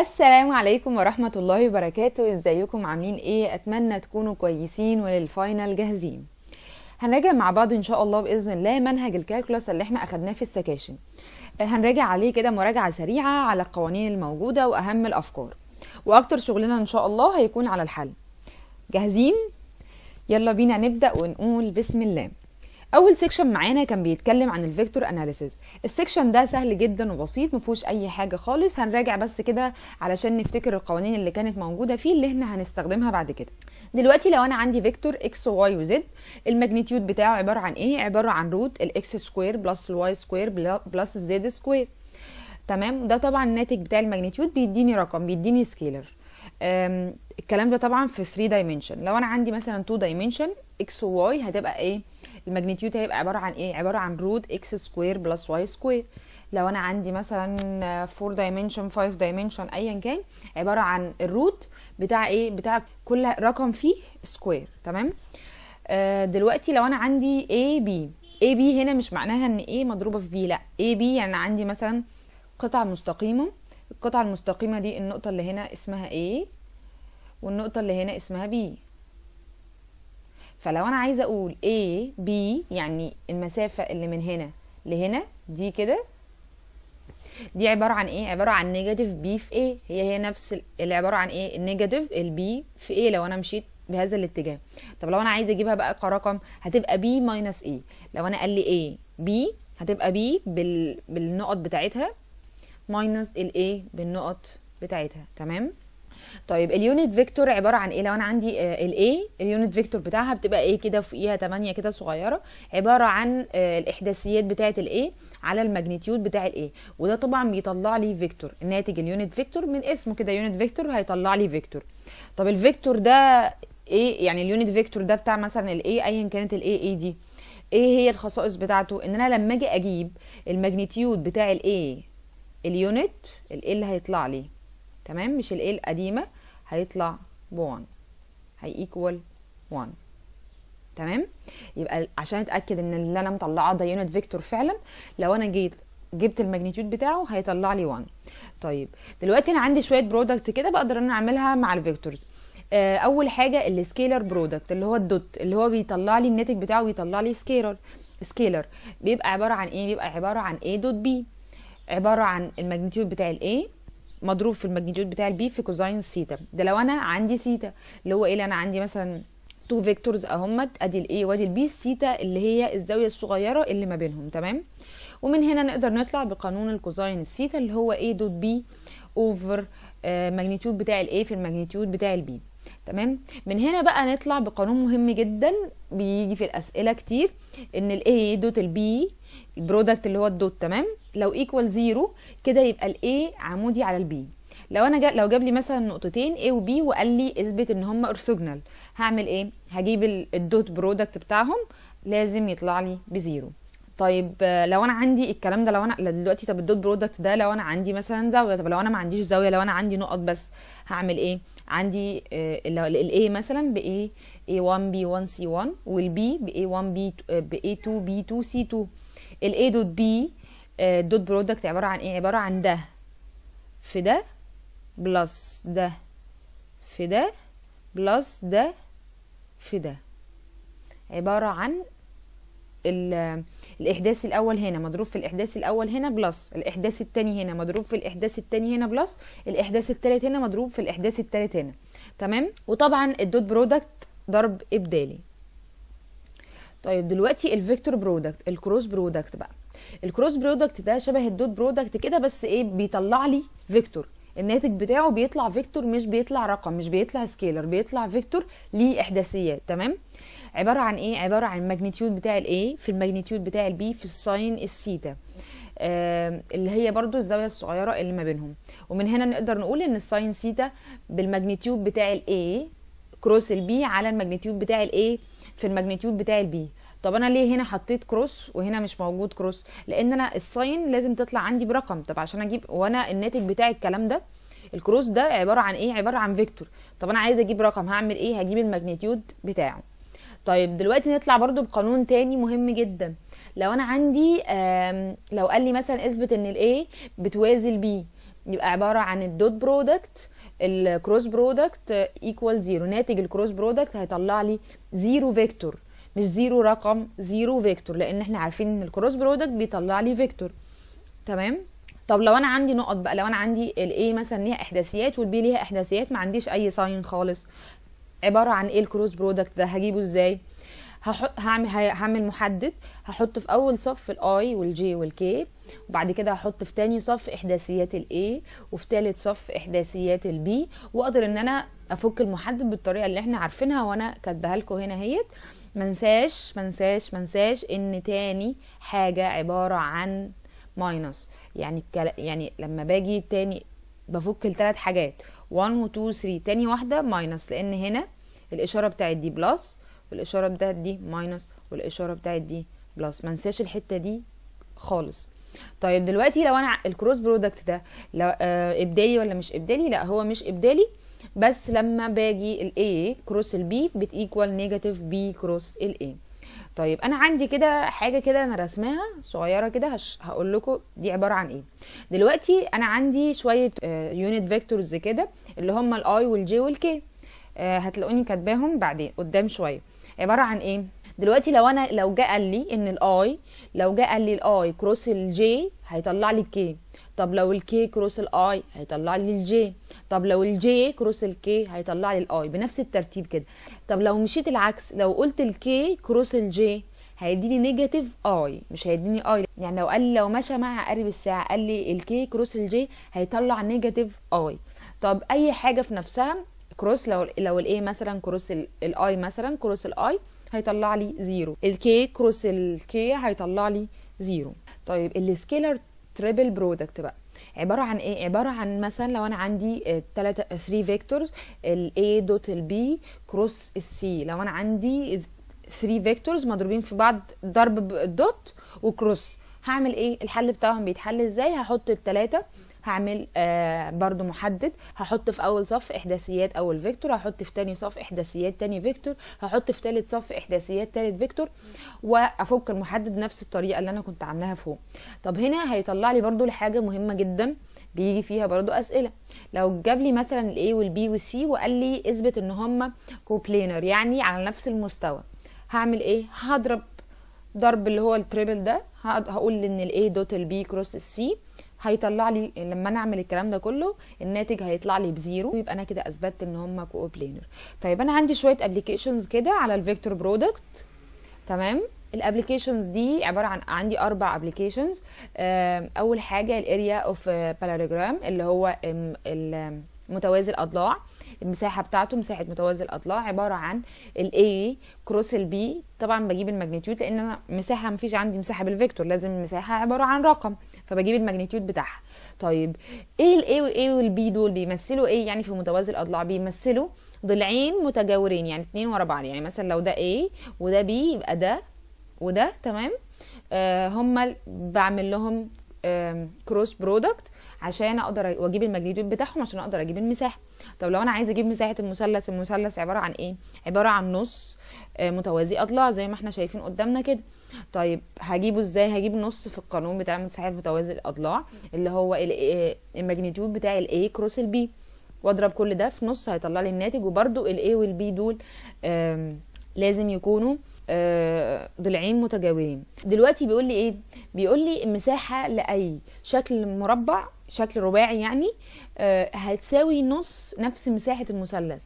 السلام عليكم ورحمة الله وبركاته. ازيكم؟ عاملين إيه؟ اتمنى تكونوا كويسين ولل final جاهزين. هنراجع مع بعض ان شاء الله بإذن الله منهج ال calculus اللي إحنا أخدناه في السكاشن. هنراجع عليه كده مراجعة سريعة على القوانين الموجودة وأهم الأفكار. وأكتر شغلنا إن شاء الله هيكون على الحل. جاهزين؟ يلا بينا نبدأ ونقول بسم الله. أول section معانا كان بيتكلم عن ال vector analysis ال section ده سهل جدا وبسيط مفيهوش أي حاجة خالص. هنراجع بس كده علشان نفتكر القوانين اللي كانت موجودة فيه اللي إحنا هنستخدمها بعد كده. دلوقتي لو أنا عندي vector x و y و z ال magnitude بتاعه عبارة عن إيه؟ عبارة عن root ال x square plus ال y square plus ال z square تمام؟ ده طبعا الناتج بتاع ال magnitude بيديني رقم بيديني scalar الكلام ده طبعا في 3 dimension لو أنا عندي مثلا 2 dimension x و y هتبقى إيه؟ ال magnitude هيبقى عبارة عن إيه؟ عبارة عن root x square plus y square لو أنا عندي مثلا 4 dimension 5 dimension ايا كان عبارة عن ال root بتاع إيه؟ بتاع كل رقم فيه square تمام؟ آه دلوقتي لو أنا عندي A B A B هنا مش معناها إن A مضروبة في B لأ A B يعني عندي مثلا قطعة مستقيمة. القطعة المستقيمة دي النقطة اللي هنا اسمها A والنقطة اللي هنا اسمها B. فلو أنا عايزة أقول A B يعني المسافة اللي من هنا لهنا دي كده. دي عبارة عن إيه؟ عبارة عن negative B في A هي هي نفس ال- اللي عبارة عن إيه؟ ال negative ال B في A لو أنا مشيت بهذا الاتجاه. طب لو أنا عايزة أجيبها بقى كرقم هتبقى B minus A لو أنا قال لي A B هتبقى B بال... بالنقط بتاعتها minus ال A بالنقط بتاعتها. تمام؟ طيب ال unit vector عبارة عن إيه؟ لو أنا عندي ال A ال unit vector بتاعها بتبقى إيه كده فوقيها 8 كده صغيرة عبارة عن آه، الإحداثيات بتاعة ال A على ال magnitude بتاع ال A وده طبعا بيطلع لي vector الناتج ال unit vector من اسمه كده unit vector هيطلع لي vector. طب ال vector ده إيه يعني ال unit vector ده بتاع مثلا ال A ايا كانت ال A A دي إيه هي الخصائص بتاعته؟ إن أنا لما أجي أجيب ال magnitude بتاع ال A ال unit ال A اللي هيطلع لي. تمام؟ مش ال A القديمة هيطلع ب 1 هي equal 1 تمام؟ يبقى عشان أتأكد إن اللي أنا مطلعاه ده unit vector فعلا لو أنا جيت جبت ال magnitude بتاعه هيطلع لي 1 طيب دلوقتي أنا عندي شوية product كده بقدر إن أنا أعملها مع ال vectors آه، أول حاجة ال scalar product اللي هو ال dot اللي هو بيطلع لي الناتج بتاعه بيطلع لي scalar scalar بيبقى عبارة عن إيه؟ بيبقى عبارة عن A dot B. عبارة عن ال magnitude بتاع ال A مضروب في ال magnitude بتاع ال B في cosine theta ده لو أنا عندي سيتا اللي هو إيه؟ اللي أنا عندي مثلا two vectors أهمت أدي ال A وأدي ال B ال theta اللي هي الزاوية الصغيرة اللي ما بينهم تمام؟ ومن هنا نقدر نطلع بقانون ال cosine ال theta اللي هو A dot B over magnitude بتاع ال A في ال magnitude بتاع ال B تمام؟ من هنا بقى نطلع بقانون مهم جدا بيجي في الأسئلة كتير إن ال A dot ال B ال product اللي هو ال dot تمام؟ لو equal zero كده يبقى ال A عمودي على ال B لو أنا جا لو جاب لي مثلا نقطتين A و B وقال لي اثبت إن هم orthogonal هعمل إيه؟ هجيب ال- ال dot product بتاعهم لازم يطلع لي ب zero طيب آه، لو أنا عندي الكلام ده لو أنا دلوقتي طب ال dot product ده لو أنا عندي مثلا زاوية طب لو أنا ما عنديش زاوية لو أنا عندي نقط بس هعمل إيه؟ عندي ال A مثلا ب A A1 B1 C1 وال B ب A1 B ب A2 B2 C2 ال A dot B ال dot product عبارة عن إيه؟ عبارة عن ده. في ده plus ده. في ده plus ده. في ده. عبارة عن ال- الإحداث الأول هنا. مضروب في الإحداث الأول هنا plus الإحداث التاني هنا. مضروب في الإحداث التاني هنا plus الإحداث التالت هنا مضروب في الإحداث التالت هنا. تمام؟ وطبعا ال dot product ضرب إبدالي. طيب دلوقتي ال vector product ال cross product بقى. ال cross product ده شبه ال dot product كده بس إيه بيطلع لي vector. الناتج بتاعه بيطلع vector مش بيطلع رقم مش بيطلع scalar بيطلع vector ليه احداثيات تمام؟ عبارة عن إيه؟ عبارة عن ال magnitude بتاع ال A في ال magnitude بتاع ال B في ال sine ال theta آه اللي هي برضو الزاوية الصغيرة اللي ما بينهم. ومن هنا نقدر نقول إن ال sine theta بال magnitude بتاع ال A cross ال B على ال magnitude بتاع ال A في ال magnitude بتاع ال B طب أنا ليه هنا حطيت cross وهنا مش موجود cross؟ لأن أنا ال sine لازم تطلع عندي برقم. طب عشان أجيب وأنا الناتج بتاع الكلام ده ال cross ده عبارة عن إيه؟ عبارة عن vector. طب أنا عايزه أجيب رقم هعمل إيه؟ هجيب ال magnitude بتاعه. طيب دلوقتي نطلع برضو بقانون تاني مهم جدا. لو أنا عندي لو قال لي مثلا إثبت إن ال A بتوازي ال B يبقى عبارة عن ال dot product ال cross product equal zero ناتج ال cross product هيطلع لي zero vector مش zero رقم zero vector لأن إحنا عارفين إن ال cross product بيطلع لي vector. تمام؟ طب لو أنا عندي نقط بقى لو أنا عندي ال A مثلا ليها إحداثيات وال B ليها إحداثيات ما عنديش أي sine خالص. عبارة عن إيه ال cross product ده؟ هجيبه إزاي؟ هحط هعمل هعمل محدد. هحط في أول صف ال i وال j وال k وبعد كده هحط في تاني صف إحداثيات ال A وفي تالت صف إحداثيات ال B وأقدر إن أنا أفك المحدد بالطريقة اللي إحنا عارفينها وأنا كاتباها لكم هنا أهيت. منساش منساش منساش إن تاني حاجة عبارة عن minus يعني يعني لما باجي تاني بفك الثلاث حاجات. 1 و 2 و 3 تاني واحدة minus لأن هنا الإشارة بتاعت دي plus والإشارة بتاعت دي minus والإشارة بتاعت دي plus ما انساش الحتة دي خالص. طيب دلوقتي لو أنا ال cross product ده لو آه إبدالي ولا مش إبدالي؟ لا هو مش إبدالي. بس لما باجي الاي كروس البي بتيكوال نيجاتيف بي كروس الاي طيب أنا عندي كده حاجة كده أنا رسماها صغيرة كده هش... هقول لكم دي عبارة عن إيه. دلوقتي أنا عندي شوية unit vectors كده اللي هم ال i وال j وال k آه هتلاقوني كاتباهم بعدين قدام شوية. عبارة عن إيه؟ دلوقتي لو أنا لو جه قال لي إن ال i لو جه قال لي ال i cross ال j هيطلع لي ال k طب لو ال k cross ال i هيطلع لي ال j طب لو ال j cross ال k هيطلع لي ال i بنفس الترتيب كده. طب لو مشيت العكس لو قلت ال k cross ال j هيديني negative i مش هيديني i يعني لو قال لي لو مشى مع عقارب الساعة قال لي ال k cross ال j هيطلع negative i طب أي حاجة في نفسها cross لو لو ال i مثلا cross ال i مثلا cross ال i هيطلع لي zero ال k cross ال k هيطلع لي zero طيب ال scalar triple product بقى. عبارة عن إيه؟ عبارة عن مثلا لو أنا عندي 3 3 vectors ال A dot ال B cross ال C لو أنا عندي 3 vectors مضروبين في بعض ضرب dot و cross هعمل إيه؟ الحل بتاعهم بيتحل إزاي؟ هحط الثلاثه هعمل آه برضو محدد. هحط في أول صف إحداثيات أول vector هحط في تاني صف إحداثيات تاني vector هحط في تالت صف إحداثيات تالت vector وأفك المحدد بنفس الطريقة اللي أنا كنت عاملاها فوق. طب هنا هيطلع لي برضو لحاجه مهمة جدا بيجي فيها برضو أسئلة. لو جاب لي مثلا ال A وال B وال C وقال لي إثبت إن هم coplanar يعني على نفس المستوى هعمل إيه؟ هضرب ضرب اللي هو ال triple ده هقول إن ال A dot ال B cross ال C هيطلع لي لما أنا أعمل الكلام ده كله الناتج هيطلع لي ب zero يبقى أنا كده أثبتت إن هم coplanar طيب أنا عندي شوية applications كده على ال vector product تمام؟ ال applications دي عبارة عن عندي أربع applications أول حاجة ال area of parallelogram اللي هو متوازي الأضلاع. المساحة بتاعته مساحة متوازي الأضلاع عبارة عن ال A cross ال B طبعا بجيب ال magnitude لأن أنا مساحة مفيش عندي مساحة بال vector لازم المساحة عبارة عن رقم فبجيب ال magnitude بتاعها. طيب إيه ال A وال A وال B دول بيمثلوا إيه يعني في متوازي الأضلاع بيمثلوا ضلعين متجاورين يعني اتنين ورا بعض. يعني مثلا لو ده A وده B يبقى ده وده تمام؟ آه هما بعمل لهم آه cross product عشان أقدر وأجيب ال magnitude بتاعهم عشان أقدر أجيب المساحة. طب لو أنا عايزه أجيب مساحة المثلث المثلث عبارة عن إيه؟ عبارة عن نص آه متوازي اضلاع زي ما إحنا شايفين قدامنا كده. طيب هجيبه إزاي؟ هجيب نص في القانون بتاع مساحه متوازي الاضلاع اللي هو ال magnitude بتاع ال A cross ال B وأضرب كل ده في نص هيطلع لي الناتج وبرده ال A وال B دول لازم يكونوا ضلعين متجاورين دلوقتي بيقول لي إيه؟ بيقول لي المساحه لأي شكل مربع شكل رباعي يعني هتساوي نص نفس مساحة المثلث.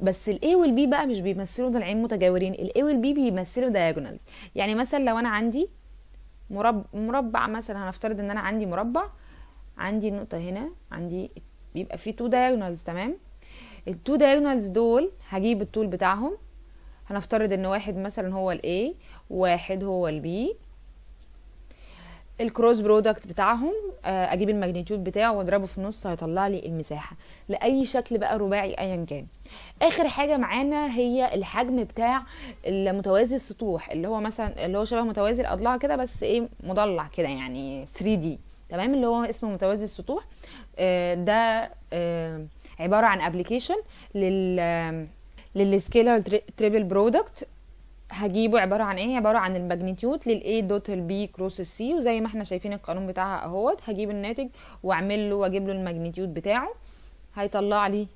بس ال A وال B بقى مش بيمثلوا ضلعين متجاورين ال A وال B بيمثلوا diagonals. يعني مثلا لو أنا عندي مربع, مربع مثلا هنفترض إن أنا عندي مربع عندي نقطة هنا عندي بيبقى فيه two diagonals تمام؟ ال two diagonals دول هجيب الطول بتاعهم. هنفترض إن واحد مثلا هو ال A واحد هو ال B ال cross product بتاعهم أجيب ال magnitude بتاعه وأضربه في النص هيطلع لي المساحة لأي شكل بقى رباعي ايا كان. آخر حاجة معانا هي الحجم بتاع المتوازي السطوح اللي هو مثلا اللي هو شبه متوازي الأضلاع كده بس إيه مضلع كده يعني 3 D. تمام؟ اللي هو اسمه متوازي السطوح. ده عبارة عن application لل لل scalar triple product هجيبه عبارة عن إيه؟ عبارة عن الماجنتيود للاي دوت البي كروس السي وزي ما إحنا شايفين القانون بتاعها أهوت هجيب الناتج وأعمل له وأجيب له ال magnitude بتاعه هيطلع لي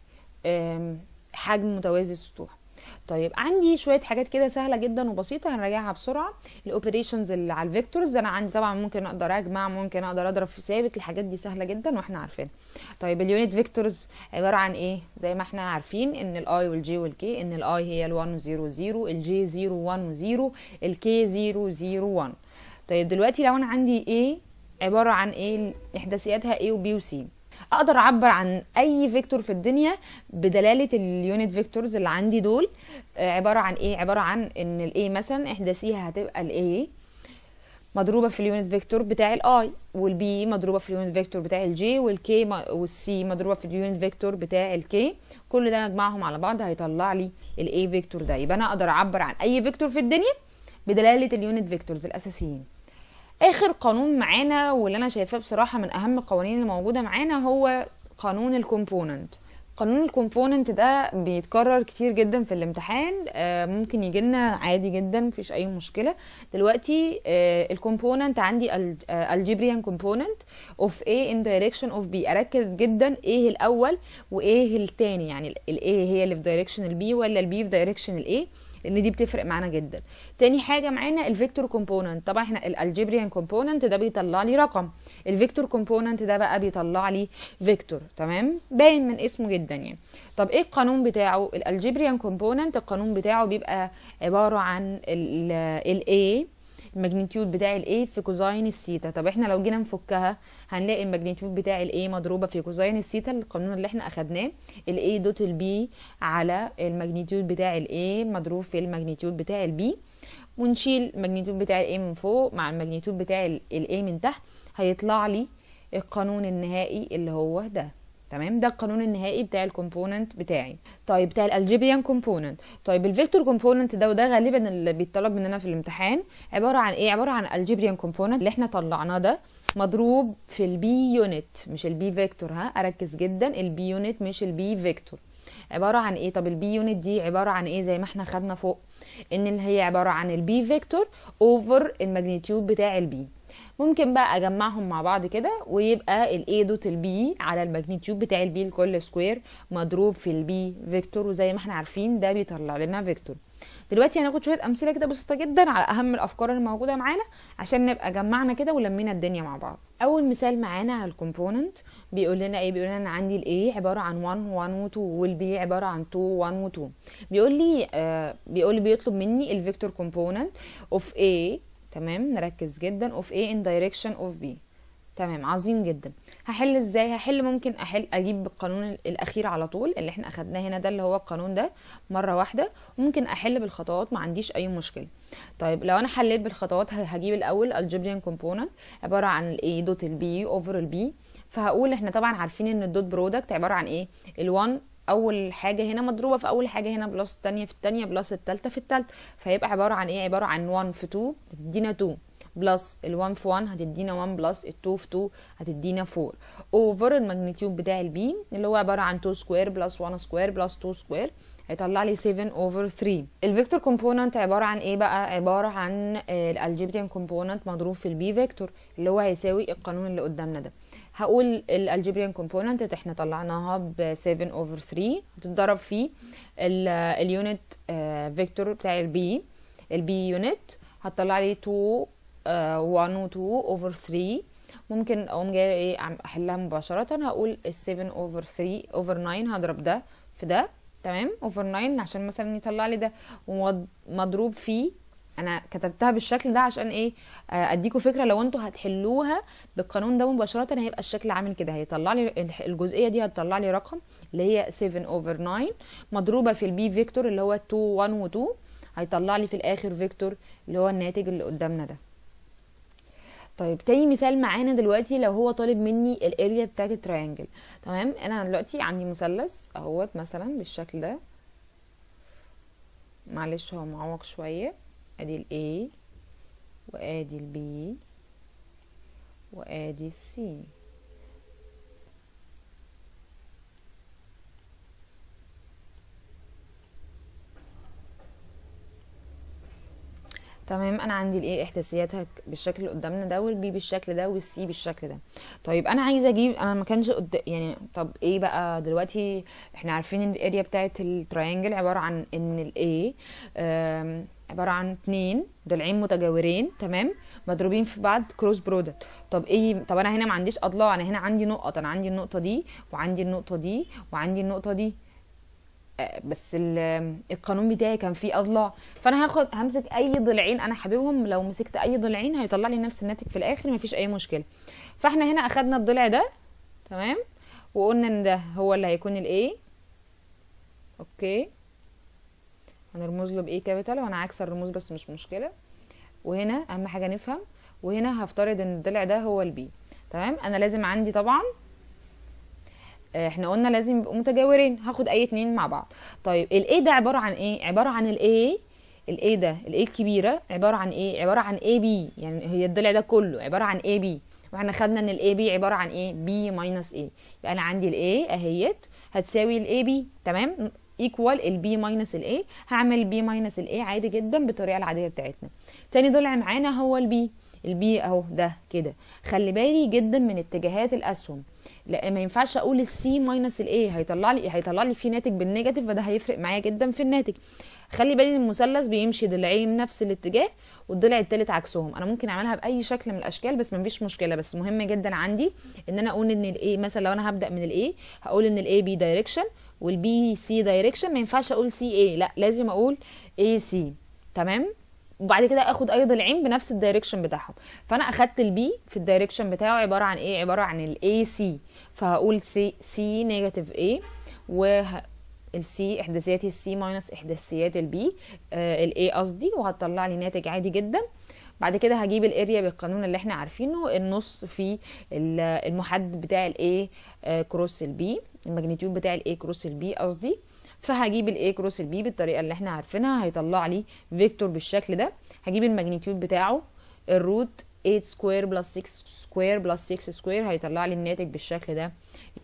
حجم متوازي السطوح. طيب عندي شوية حاجات كده سهلة جدا وبسيطة هنراجعها بسرعة. ال operations اللي على ال vectors أنا عندي طبعا ممكن أقدر أجمع ممكن أقدر أضرب في ثابت الحاجات دي سهلة جدا وإحنا عارفينها. طيب ال unit vectors عبارة عن إيه؟ زي ما إحنا عارفين إن الاي والجي والكي إن الاي هي ال1 0 0 ال j 0 1 0 ال k 0 0 1 طيب دلوقتي لو أنا عندي إيه عبارة عن إيه؟ إحداثياتها A و B و C. أقدر أعبر عن أي vector في الدنيا بدلالة ال unit vectors اللي عندي دول. آه، عبارة عن إيه؟ عبارة عن إن ال A مثلا احداثيها هتبقى الاي مضروبة في اليونت فيكتور بتاع الاي والبي مضروبة في اليونت فيكتور بتاع الجي والكي والسي مضروبة في اليونت فيكتور بتاع الكي كل ده اجمعهم على بعض هيطلع لي ال A vector ده. يبقى أنا أقدر أعبر عن أي vector في الدنيا بدلالة ال unit vectors الأساسيين. آخر قانون معانا واللي أنا شايفاه بصراحة من أهم القوانين اللي موجوده معانا هو قانون ال component. قانون ال component ده بيتكرر كتير جدا في الامتحان آه، ممكن يجي لنا عادي جدا مفيش أي مشكلة. دلوقتي ال component عندي algebraic component of A in direction of B. أركز جدا إيه الأول وايه التاني يعني الايه هي اللي في دايركشن البي ولا البي في دايركشن الايه لأن دي بتفرق معانا جدا. تاني حاجة معانا ال vector component. طبعا إحنا ال algebraic component ده بيطلع لي رقم. ال vector component ده بقى بيطلع لي vector. تمام؟ باين من اسمه جدا يعني. طب إيه القانون بتاعه؟ ال algebraic component القانون بتاعه بيبقى عبارة عن الاي الماجنتيود بتاع الاي في كوزاين السيتا طب إحنا لو جينا نفكها هنلاقي ال magnitude بتاع ال A مضروبة في cosine ال theta القانون اللي إحنا أخدناه. الاي دوت البي على الماجنتيود بتاع الاي مضروب في الماجنتيود بتاع البي. ونشيل الماجنتيود بتاع الاي من فوق مع الماجنتيود بتاع الاي من تحت. هيطلع لي القانون النهائي اللي هو ده. تمام؟ ده القانون النهائي بتاع ال component بتاعي. طيب بتاع ال algebraic component. طيب ال vector component ده وده غالبا اللي بيطلب مننا في الامتحان عبارة عن إيه؟ عبارة عن algebraic component اللي إحنا طلعناه ده مضروب في ال B unit مش ال B vector ها؟ أركز جدا ال B unit مش ال B vector عبارة عن إيه؟ طب ال B unit دي عبارة عن إيه؟ زي ما إحنا خدنا فوق إن هي عبارة عن ال B vector over ال magnitude بتاع ال B ممكن بقى أجمعهم مع بعض كده ويبقى الاي دوت البي على الماجنتيود بتاع البي الكل سكوير مضروب في البي فيكتور وزي ما إحنا عارفين ده بيطلع لنا vector دلوقتي هناخد شوية أمثلة كده بسيطة جدا على أهم الأفكار اللي موجوده معانا عشان نبقى جمعنا كده ولمينا الدنيا مع بعض. أول مثال معانا على ال component بيقول لنا إيه؟ بيقول لنا أنا عندي ال A عبارة عن 1 1 و 2 وال B عبارة عن 2 1 و 2 بيقول لي آه بيقول لي بيطلب مني ال vector component of A تمام نركز جدا of A in direction of B. تمام عظيم جدا. هحل إزاي؟ هحل ممكن أحل أجيب بالقانون الأخير على طول اللي إحنا أخدناه هنا ده اللي هو القانون ده مرة واحدة ممكن أحل بالخطوات ما عنديش أي مشكلة. طيب لو أنا حليت بالخطوات هجيب الأول ال algebraic component عبارة عن ال A dot ال B over ال B فهقول إحنا طبعا عارفين إن ال dot product عبارة عن إيه؟ ال1 أول حاجة هنا مضروبة في أول حاجة هنا plus الثانية في الثانية plus الثالثه في الثالثه فيبقى عبارة عن إيه؟ عبارة عن 1 في 2 تدينا 2 plus ال1 في 1 هتدينا 1 plus ال2 في 2 هتدينا 4 over ال magnitude بتاع ال B اللي هو عبارة عن 2 square plus 1 square plus 2 square هيطلع لي 7 over 3 ال vector component عبارة عن إيه بقى؟ عبارة عن ال algebraic component مضروب في ال B vector اللي هو هيساوي القانون اللي قدامنا ده. هقول ال algebraic component إحنا طلعناها ب 7 over 3 هتتضرب في ال unit vector بتاع ال B ال B unit هتطلع لي 2 1 و 2 over 3 ممكن أقوم جاية إيه أحلها مباشرة. هقول ال 7 over 3 over 9 هضرب ده في ده. تمام؟ over 9 عشان مثلا يطلع لي ده ومضروب فيه. أنا كتبتها بالشكل ده عشان إيه؟ أديكوا فكرة لو أنتوا هتحلوها بالقانون ده مباشرة هيبقى الشكل عامل كده. هيطلع لي الجزئية دي هتطلع لي رقم اللي هي 7 over 9 مضروبة في ال B vector اللي هو 2 1 و 2 هيطلع لي في الآخر vector اللي هو الناتج اللي قدامنا ده. طيب تاني مثال معانا دلوقتي لو هو طالب مني ال area بتاعت ال triangle تمام؟ أنا دلوقتي عندي مثلث أهوت مثلا بالشكل ده. معلش هو معوق شوية. أدي ال A وأدي ال B وأدي ال تمام أنا عندي الإيه إحداثياتها بالشكل اللي قدامنا ده والبي بالشكل ده والسي بالشكل ده. طيب أنا عايزة أجيب أنا ما كانش قد... يعني طب إيه بقى دلوقتي؟ إحنا عارفين إن ال area بتاعت ال triangle عبارة عن إن ال A عبارة عن اتنين ضلعين متجاورين تمام؟ مضروبين في بعض cross product طب إيه طب أنا هنا ما عنديش أضلاع أنا هنا عندي نقط أنا عندي النقطة دي وعندي النقطة دي وعندي النقطة دي. بس القانون بتاعي كان فيه أضلاع. فأنا هاخد همسك أي ضلعين أنا حاببهم. لو مسكت أي ضلعين هيطلع لي نفس الناتج في الآخر مفيش أي مشكلة. فإحنا هنا أخدنا الضلع ده تمام؟ وقلنا إن ده هو اللي هيكون ال A okay. هنرمز له ب A capital وأنا عكس الرموز بس مش مشكلة. وهنا أهم حاجة نفهم. وهنا هفترض إن الضلع ده هو ال B تمام؟ أنا لازم عندي طبعا إحنا قلنا لازم يبقوا متجاورين. هاخد اي اتنين مع بعض. طيب ال A ده عبارة عن إيه؟ عبارة عن ال A ال A ده ال A الكبيرة عبارة عن إيه؟ عبارة عن AB يعني هي الضلع ده كله عبارة عن AB وإحنا خدنا إن ال AB عبارة عن إيه؟ B minus A يبقى أنا عندي ال A أهيت هتساوي ال AB تمام؟ equal ال B minus ال A هعمل ال B minus ال A عادي جدا بالطريقة العادية بتاعتنا. تاني ضلع معانا هو ال B ال B أهو ده كده. خلي بالي جدا من اتجاهات الأسهم. لا ما ينفعش أقول ال C minus ال A هيطلع لي هيطلع لي فيه ناتج بال negative فده هيفرق معايا جدا في الناتج. خلي بالي إن المثلث بيمشي ضلعين نفس الاتجاه والضلع التالت عكسهم. أنا ممكن أعملها بأي شكل من الأشكال بس مفيش مشكلة. بس مهم جدا عندي إن أنا أقول إن ال A مثلا لو أنا هبدأ من ال A هقول إن ال AB direction وال BC direction ما ينفعش أقول CA لا لازم أقول AC تمام؟ وبعد كده اخد اي ضلعين بنفس ال direction بتاعهم. فانا اخدت ال B في ال direction بتاعه عبارة عن إيه؟ عبارة عن ال AC فهقول C C negative A و ال C احداثيات ال C minus إحداثيات ال B آه ال A قصدي وهتطلع لي ناتج عادي جدا. بعد كده هجيب ال area بالقانون اللي إحنا عارفينه النص في المحدد بتاع ال A cross ال B ال magnitude بتاع ال A cross ال B قصدي. فهجيب ال A cross ال B بالطريقة اللي إحنا عارفينها هيطلع لي vector بالشكل ده. هجيب ال magnitude بتاعه ال root 8 square plus 6 square plus 6 square هيطلع لي الناتج بالشكل ده.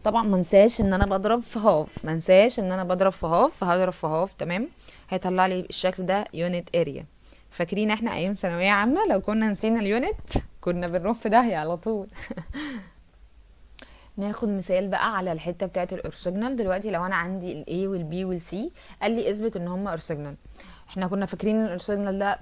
طبعا ما انساش إن أنا بضرب في half ما انساش إن أنا بضرب في half فهضرب في half تمام؟ هيطلع لي الشكل ده unit area فاكرين إحنا أيام ثانوية عامة؟ لو كنا نسينا ال unit كنا بنروح في داهية على طول. ناخد مثال بقى على الحتة بتاعه ال orthogonal دلوقتي لو أنا عندي ال A وال B وال C قال لي اثبت إن هم orthogonal إحنا كنا فاكرين إن ال orthogonal ده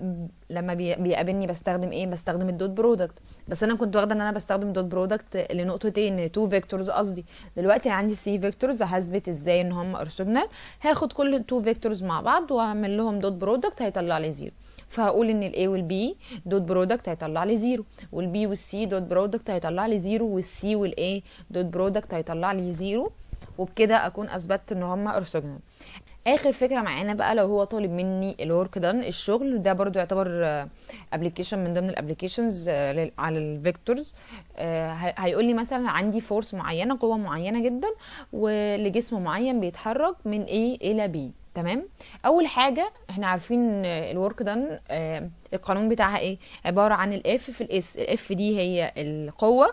لما بيقابلني بستخدم إيه بستخدم ال dot product بس أنا كنت واخدة إن أنا بستخدم dot product لنقطتين two vectors قصدي. دلوقتي عندي three vectors هثبت إزاي إن هم orthogonal هاخد كل ال two vectors مع بعض وأعمل لهم dot product هيطلع لي zero فهقول ان ال A وال B dot product هيطلع لي zero وال B وال C dot product هيطلع لي zero وال C وال A dot product هيطلع لي zero وبكده اكون اثبتت ان هم orthogonal اخر فكرة معانا بقى لو هو طالب مني ال work done الشغل ده برضو يعتبر application من ضمن ال applications على ال vectors هيقول لي مثلا عندي force معينة قوة معينة جدا ولجسم معين بيتحرك من A إلى B. تمام؟ أول حاجة إحنا عارفين ال work done القانون بتاعها إيه؟ عبارة عن ال F في ال S ال F دي هي القوة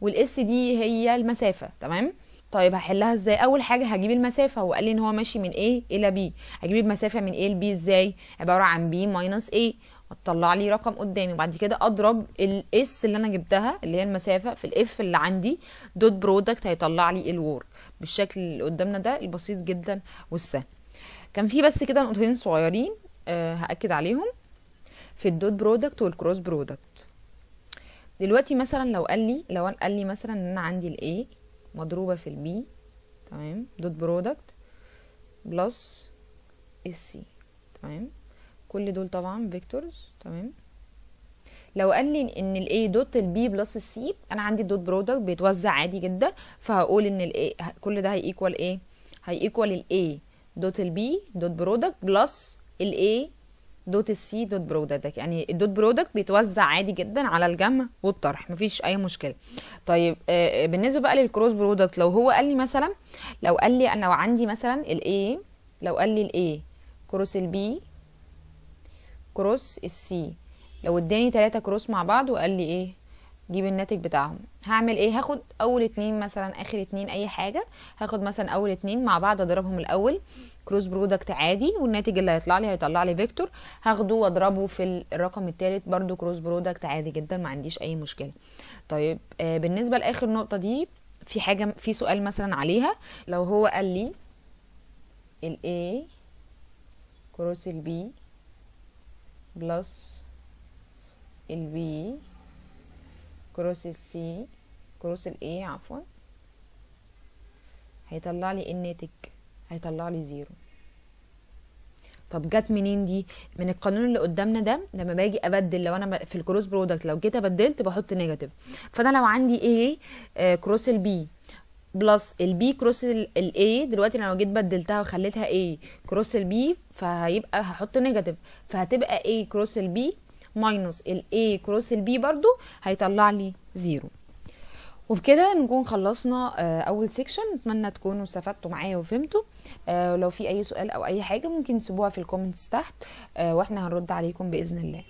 وال S دي هي المسافة تمام؟ طيب هحلها إزاي؟ أول حاجة هجيب المسافة هو قال لي إن هو ماشي من A إلى B. هجيب المسافة من A ل B إزاي؟ عبارة عن B minus A. هتطلع لي رقم قدامي. وبعد كده أضرب ال S اللي أنا جبتها اللي هي المسافة في ال F اللي عندي. dot product هيطلع لي ال work بالشكل اللي قدامنا ده البسيط جدا والسهل. كان في بس كده نقطتين صغيرين أه هأكد عليهم. في ال dot product وال cross product. دلوقتي مثلا لو قال لي لو قال لي مثلا إن أنا عندي ال A مضروبة في ال B تمام dot product plus ال C تمام كل دول طبعا vectors تمام. لو قال لي إن ال A dot ال B plus ال C أنا عندي dot product بيتوزع عادي جدا فهقول إن ال A كل ده هي equal إيه؟ هيكوال الاي دوت البي دوت برودكت بلس الاي دوت السي دوت برودكت. يعني ال dot product بيتوزع عادي جدا على الجمع والطرح مفيش أي مشكلة. طيب آه بالنسبة بقى لل cross product لو هو قال لي مثلا لو قال لي أنا عندي مثلا ال A لو قال لي ال A cross ال B cross ال C لو اداني ثلاثة cross مع بعض وقال لي إيه جيب الناتج بتاعهم. هعمل إيه؟ هاخد أول اتنين مثلا آخر اتنين أي حاجة. هاخد مثلا أول اتنين مع بعض أضربهم الأول. cross product عادي والناتج اللي هيطلع لي هيطلع لي vector هاخده وأضربه في الرقم التالت برضو cross product عادي جدا ما عنديش أي مشكلة. طيب آه بالنسبة لآخر نقطة دي في حاجة في سؤال مثلا عليها. لو هو قال لي ال A cross ال B plus ال B cross ال C cross ال A عفوا. هيطلع لي الناتج هيطلع لي zero. طب جت منين دي؟ من القانون اللي قدامنا ده لما باجي أبدل لو أنا في ال cross product لو جيت أبدلت بحط negative. فأنا لو عندي A cross ال B plus ال B cross ال A دلوقتي لو جيت بدلتها وخليتها A cross ال B فهيبقى هحط negative. فهتبقى A cross ال B minus ال A cross ال B برضو هيطلع لي zero وبكده نكون خلصنا أول section اتمنى تكونوا استفدتوا معايا وفهمتوا. لو في أي سؤال أو أي حاجة ممكن تسيبوها في ال comments تحت وإحنا هنرد عليكم بإذن الله.